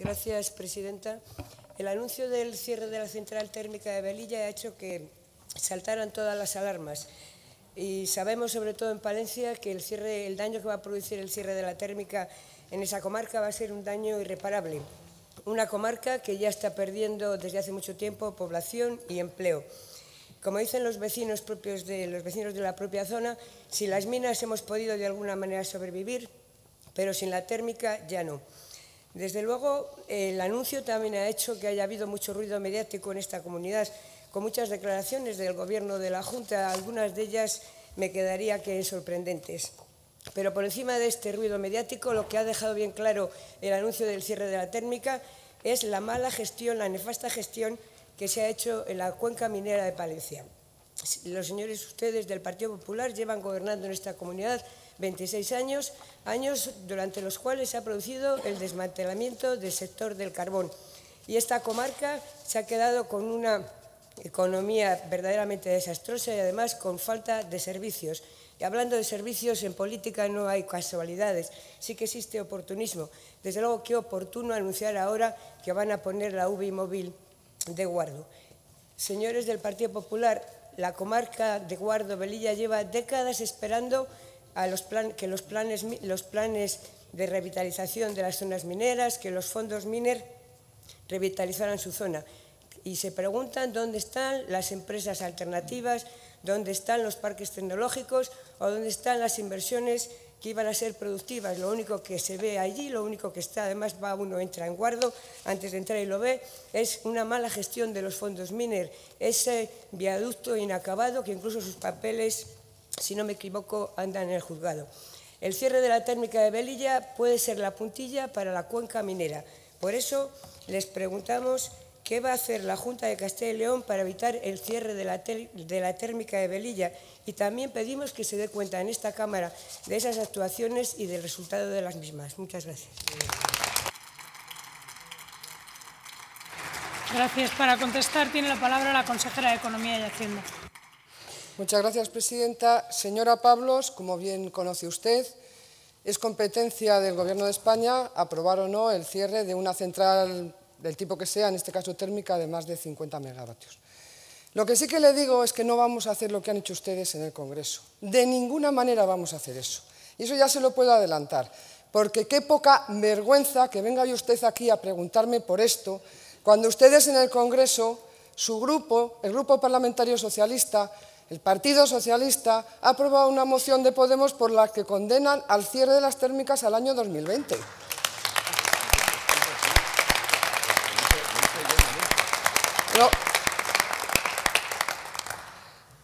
Gracias, presidenta. El anuncio del cierre de la central térmica de Belilla ha hecho que saltaran todas las alarmas. Y sabemos, sobre todo en Palencia, que el, cierre, el daño que va a producir el cierre de la térmica en esa comarca va a ser un daño irreparable. Una comarca que ya está perdiendo desde hace mucho tiempo población y empleo. Como dicen los vecinos propios de los vecinos de la propia zona, sin las minas hemos podido de alguna manera sobrevivir, pero sin la térmica ya no. Desde luego, el anuncio también ha hecho que haya habido mucho ruido mediático en esta comunidad, con muchas declaraciones del Gobierno de la Junta, algunas de ellas me quedaría que sorprendentes. Pero por encima de este ruido mediático, lo que ha dejado bien claro el anuncio del cierre de la térmica es la mala gestión, la nefasta gestión que se ha hecho en la cuenca minera de Palencia. Los señores ustedes del Partido Popular llevan gobernando en esta comunidad 26 años, años durante los cuales se ha producido el desmantelamiento del sector del carbón. Y esta comarca se ha quedado con una economía verdaderamente desastrosa y además con falta de servicios. Y hablando de servicios, en política no hay casualidades, sí que existe oportunismo. Desde luego, qué oportuno anunciar ahora que van a poner la UBI móvil de Guardo. Señores del Partido Popular, la comarca de Guardo Belilla lleva décadas esperando a los plan, que los planes, los planes de revitalización de las zonas mineras, que los fondos MINER revitalizaran su zona. Y se preguntan dónde están las empresas alternativas, dónde están los parques tecnológicos o dónde están las inversiones que iban a ser productivas. Lo único que se ve allí, lo único que está, además va uno entra en guardo, antes de entrar y lo ve, es una mala gestión de los fondos MINER, ese viaducto inacabado que incluso sus papeles si no me equivoco, andan en el juzgado. El cierre de la térmica de Belilla puede ser la puntilla para la cuenca minera. Por eso les preguntamos qué va a hacer la Junta de Castilla y León para evitar el cierre de la, de la térmica de Belilla y también pedimos que se dé cuenta en esta Cámara de esas actuaciones y del resultado de las mismas. Muchas gracias. Gracias. Para contestar tiene la palabra la consejera de Economía y Hacienda. Muchas gracias, presidenta. Señora Pablos, como bien conoce usted, es competencia del Gobierno de España aprobar o no el cierre de una central del tipo que sea, en este caso térmica, de más de 50 megavatios. Lo que sí que le digo es que no vamos a hacer lo que han hecho ustedes en el Congreso. De ninguna manera vamos a hacer eso. Y eso ya se lo puedo adelantar, porque qué poca vergüenza que venga usted aquí a preguntarme por esto, cuando ustedes en el Congreso, su grupo, el Grupo Parlamentario Socialista, el Partido Socialista ha aprobado una moción de Podemos por la que condenan al cierre de las térmicas al año 2020.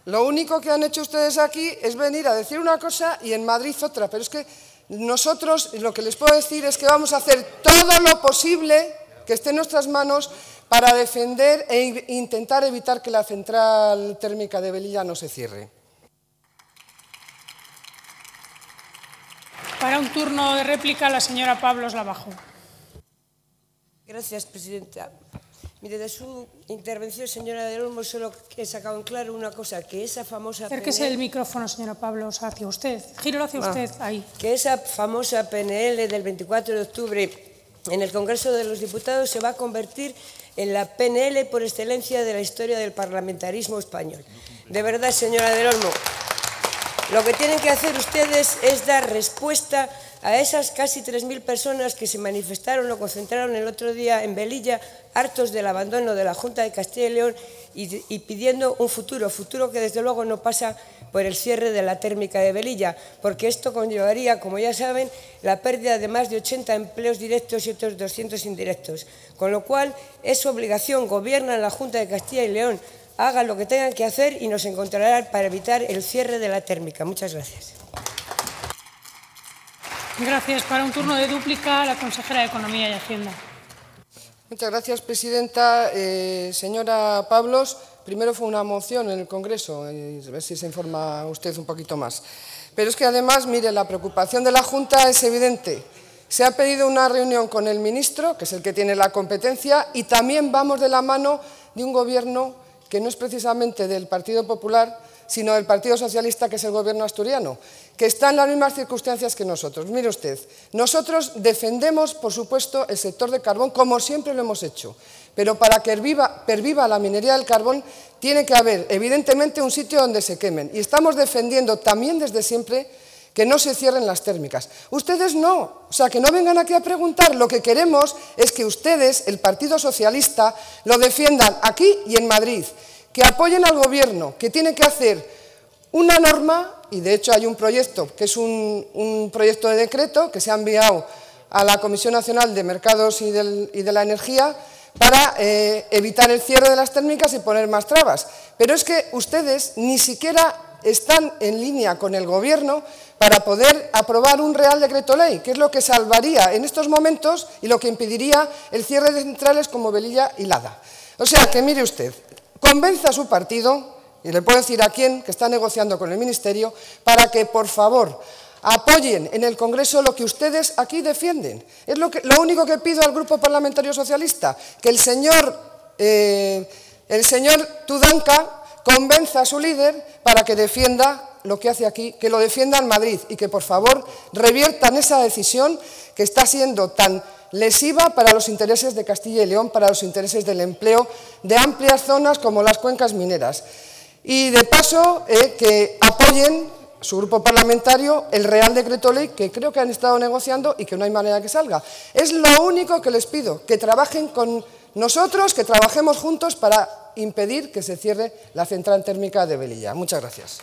Lo, único que han hecho ustedes aquí es venir a decir una cosa y en Madrid otra, pero es que nosotros lo que les puedo decir es que vamos a hacer todo lo posible que esté en nuestras manos para defender e intentar evitar que la central térmica de Belilla no se cierre. Para un turno de réplica, la señora Pablos Labajo. Gracias, presidenta. Mire, de su intervención, señora de Olmo, solo he sacado en claro una cosa, que esa famosa... Acérquese PNL, el micrófono, señora Pablos, hacia usted. Gírelo hacia ah, usted, ahí. Que esa famosa PNL del 24 de octubre en el Congreso de los Diputados se va a convertir en la PNL por excelencia de la historia del parlamentarismo español. De verdad, señora del Olmo, lo que tienen que hacer ustedes es dar respuesta a esas casi 3.000 personas que se manifestaron o concentraron el otro día en Belilla, hartos del abandono de la Junta de Castilla y León y, pidiendo un futuro, futuro que desde luego no pasa por el cierre de la térmica de Belilla, porque esto conllevaría, como ya saben, la pérdida de más de 80 empleos directos y otros 200 indirectos. Con lo cual, es su obligación, gobierna la Junta de Castilla y León, haga lo que tengan que hacer y nos encontrarán para evitar el cierre de la térmica. Muchas gracias. Gracias. Para un turno de dúplica, la consejera de Economía y Hacienda. Muchas gracias, presidenta. Eh, señora Pablos, Primero fue una moción en el Congreso, a ver si se informa usted un poquito más. Pero es que además, mire, la preocupación de la Junta es evidente. Se ha pedido una reunión con el ministro, que es el que tiene la competencia, y también vamos de la mano de un gobierno que no es precisamente del Partido Popular, sino del Partido Socialista, que es el gobierno asturiano, que está en las mismas circunstancias que nosotros. Mire usted, nosotros defendemos, por supuesto, el sector de carbón, como siempre lo hemos hecho, pero para que perviva la minería del carbón tiene que haber, evidentemente, un sitio donde se quemen. Y estamos defendiendo también desde siempre que no se cierren las térmicas. Ustedes no, o sea, que no vengan aquí a preguntar. Lo que queremos es que ustedes, el Partido Socialista, lo defiendan aquí y en Madrid, que apoyen al Gobierno, que tiene que hacer una norma, y de hecho hay un proyecto, que es un, proyecto de decreto que se ha enviado a la Comisión Nacional de Mercados y, de la Energía para eh, evitar el cierre de las térmicas y poner más trabas. Pero es que ustedes ni siquiera están en línea con el Gobierno para poder aprobar un Real Decreto Ley, que es lo que salvaría en estos momentos y lo que impediría el cierre de centrales como Velilla y Lada. O sea, que mire usted, convenza a su partido, y le puedo decir a quién, que está negociando con el Ministerio, para que, por favor, apoyen en el Congreso lo que ustedes aquí defienden. Es lo, único que pido al Grupo Parlamentario Socialista, que el señor, eh, el señor Tudanca convenza a su líder para que defienda lo que hace aquí, que lo defienda en Madrid y que por favor reviertan esa decisión que está siendo tan lesiva para los intereses de Castilla y León, para los intereses del empleo de amplias zonas como las cuencas mineras. Y de paso, eh, que apoyen su grupo parlamentario el Real Decreto Ley que creo que han estado negociando y que no hay manera que salga. Es lo único que les pido, que trabajen con nosotros, que trabajemos juntos para impedir que se cierre la central térmica de Velilla. Muchas gracias.